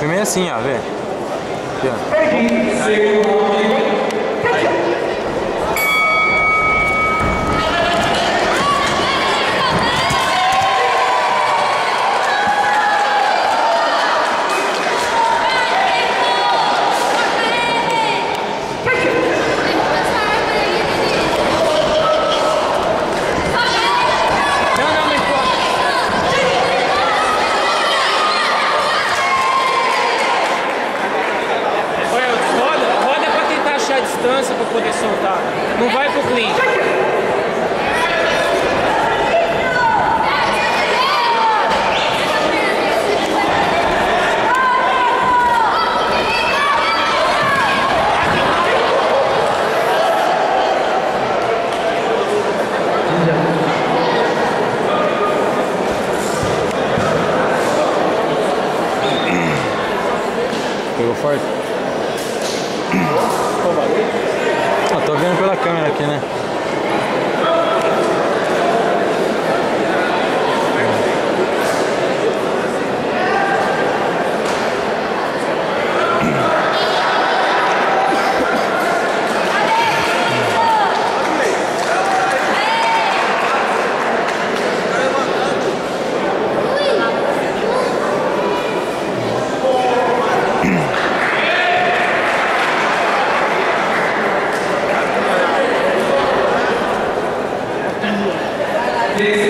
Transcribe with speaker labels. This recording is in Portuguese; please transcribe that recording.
Speaker 1: filmei assim, ó, vê. Aqui, ó.
Speaker 2: Distância pra poder soltar. Não vai pro clean.
Speaker 1: Pegou forte? Escobar. de